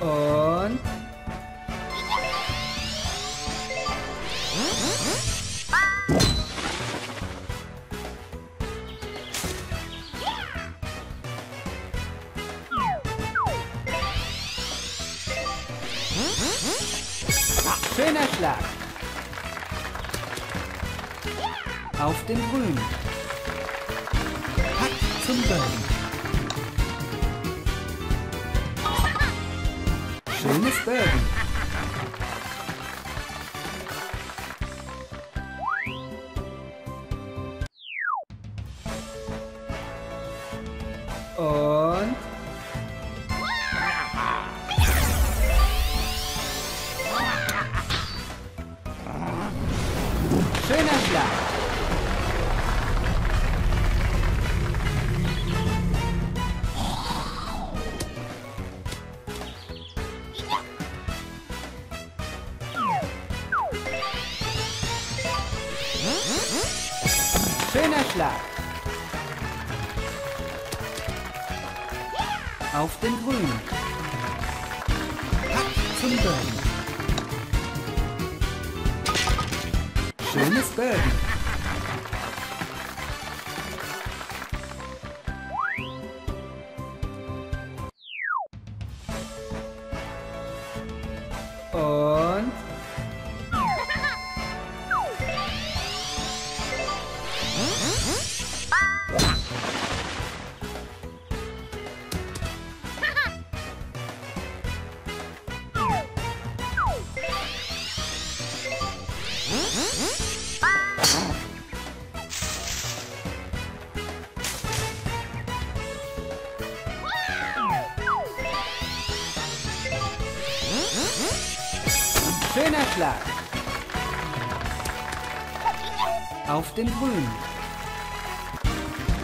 Und schöner Schlag. Auf den Grün. Pack zum Burn. Schönes Birdie. Und Schöner Schlag. Auf den Grün. Zum Birdie. Schönes Birdie. Und schöner Schlag. Auf den Grün.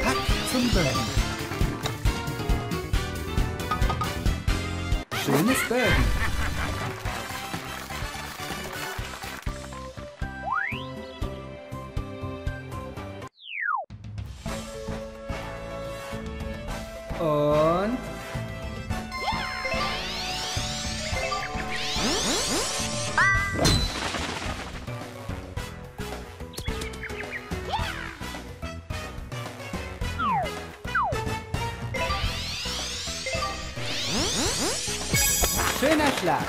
Pack zum Birdie. Schönes Birdie. Und schöner Schlag.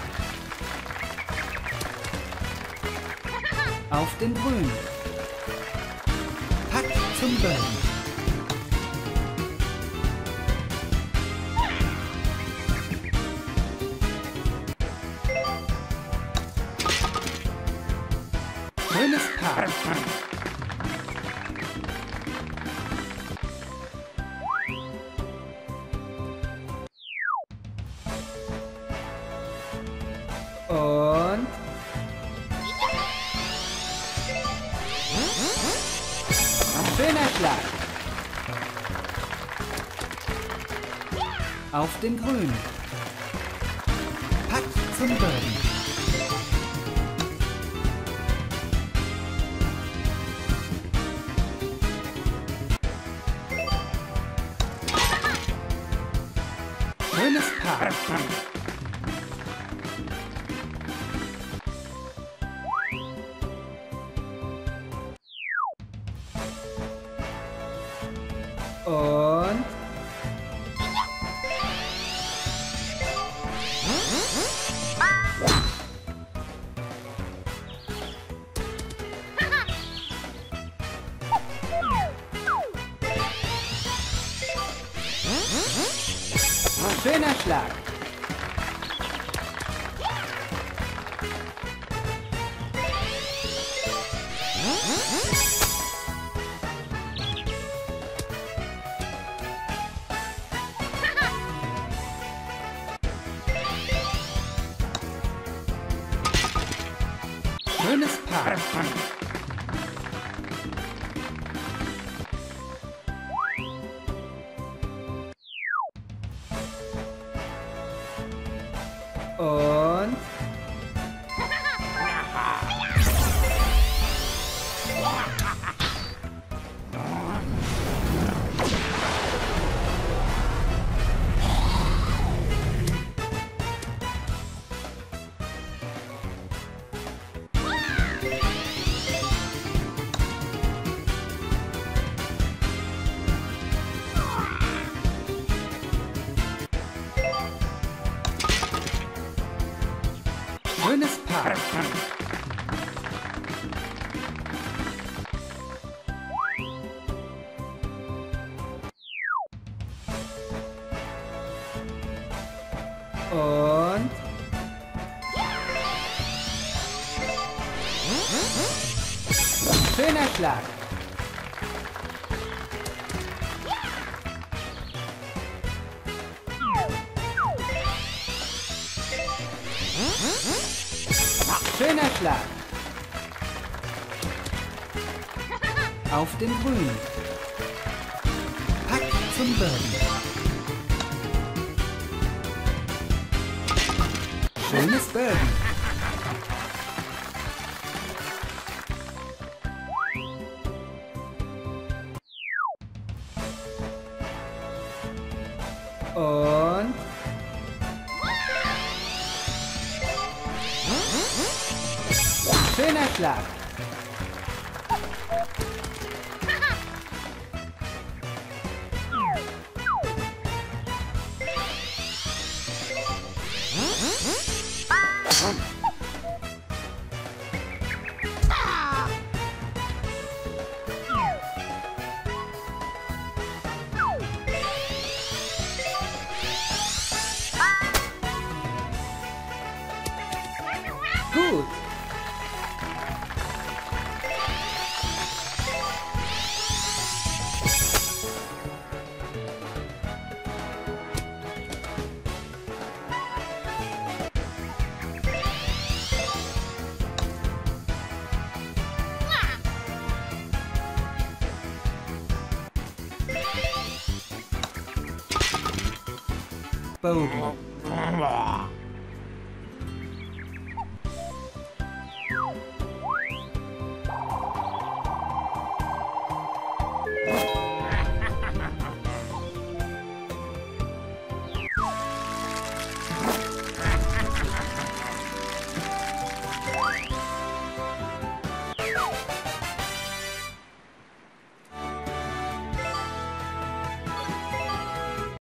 Auf den Grün. Pack zum Birdie. Schönes Paar. Schöner Schlag. Auf den Grün. Pack zum Birdie. Schönes Paar. Und schöner Schlag. Schönes Paar. Pass. Und schöner Schlag. Schöner Schlag. Auf den Grün. Pack zum Birdie. Schönes Birdie. Schöner Schlag. Gut. Bogey.